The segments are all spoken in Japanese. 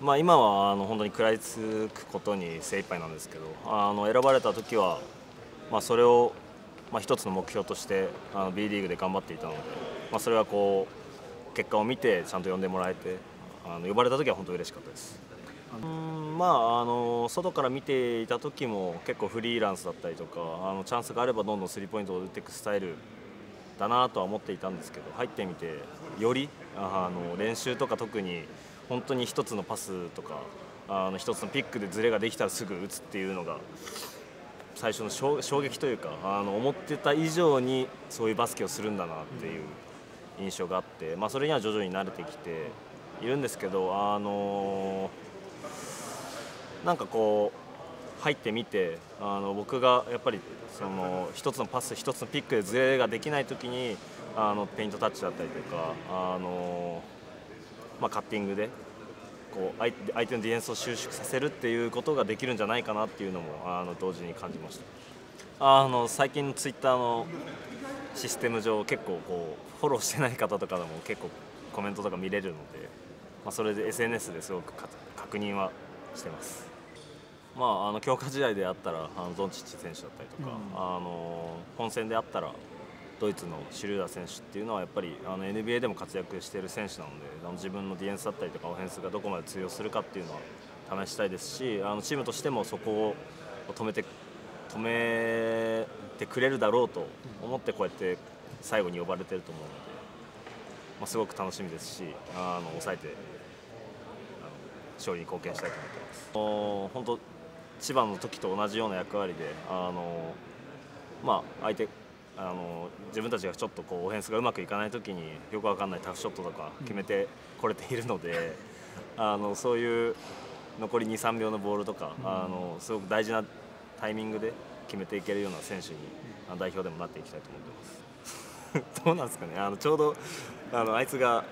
まあ、今はあの本当に食らいつくことに精一杯なんですけどあの選ばれた時は、まあ、それを、まあ、一つの目標としてあの B リーグで頑張っていたので、まあ、それはこう結果を見てちゃんと呼んでもらえてあの呼ばれた時は本当に嬉しかったです。うんまあ、あの外から見ていた時も結構フリーランスだったりとかあのチャンスがあればどんどんスリーポイントを打っていくスタイルだなとは思っていたんですけど入ってみてよりあの練習とか特に本当に1つのパスとかあの1つのピックでズレができたらすぐ打つっていうのが最初の衝撃というかあの思ってた以上にそういうバスケをするんだなっていう印象があって、まあ、それには徐々に慣れてきているんですけど、あのなんかこう入ってみてあの僕がやっぱりその1つのパス1つのピックでズレができない時にあのペイントタッチだったりとか。あのまあ、カッティングでこう相手のディフェンスを収縮させるっていうことができるんじゃないかなっていうのもあの同時に感じましたあの最近のツイッターのシステム上結構こうフォローしてない方とかでも結構コメントとか見れるので、まあ、それで SNS ですごく確認はしてます。まあ、あの強化試合であったらあのドンチッチ選手だったりとか、うん、あの本戦であったらドイツのシュルーダー選手っていうのはやっぱりあの NBA でも活躍している選手なのであの自分のディフェンスだったりとかオフェンスがどこまで通用するかっていうのは試したいですしあのチームとしてもそこを止めて止めてくれるだろうと思ってこうやって最後に呼ばれてると思うので、まあ、すごく楽しみですしあの抑えてあの勝利に貢献したいと思ってます。本当千葉の時と同じような役割であの、まあ、相手あの自分たちがちょっとこうオフェンスがうまくいかない時によく分かんないタフショットとか決めてこれているので、あのそういう残り23秒のボールとか、あのすごく大事なタイミングで決めていけるような選手に代表でもなっていきたいと思ってます。どうなんですかね。あのちょうどあのあいつが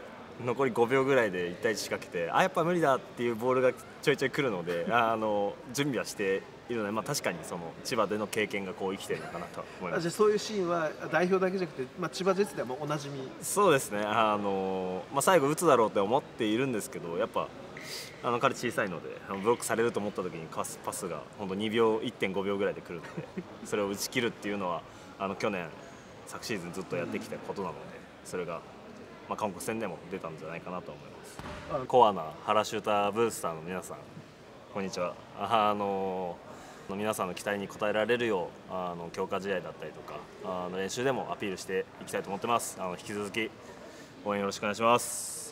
残り5秒ぐらいで1対1仕掛けてあやっぱ無理だっていうボールがちょいちょい来るのであの準備はしているので、まあ、確かにその千葉での経験がこう生きてるのかなと思います。じゃそういうシーンは代表だけじゃなくて、まあ、千葉ジェッツでもおなじみ？そうですね。あの、まあ、最後打つだろうって思っているんですけどやっぱあの彼小さいのでブロックされると思った時にパスパスが本当2秒1.5秒ぐらいで来るのでそれを打ち切るっていうのはあの去年昨シーズンずっとやってきたことなのでそれが、まあ、韓国戦でも出たんじゃないかなと思います。コアな原シューターブースターの皆さん。こんにちは。あのの皆さんの期待に応えられるようあの強化試合だったりとかあの練習でもアピールしていきたいと思ってます。あの引き続き応援よろしくお願いします。